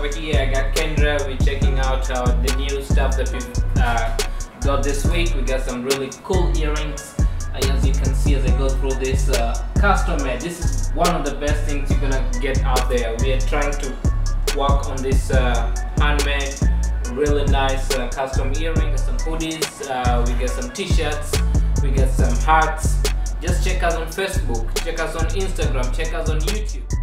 over here. I got Kendra. We're checking out uh, the new stuff that we've uh, got this week. We got some really cool earrings. Uh, as you can see as I go through this uh, custom made. This is one of the best things you're gonna get out there. We are trying to work on this handmade, really nice uh, custom earrings, some hoodies, uh, we get some t-shirts, we get some hats. Just check us on Facebook, check us on Instagram, check us on YouTube.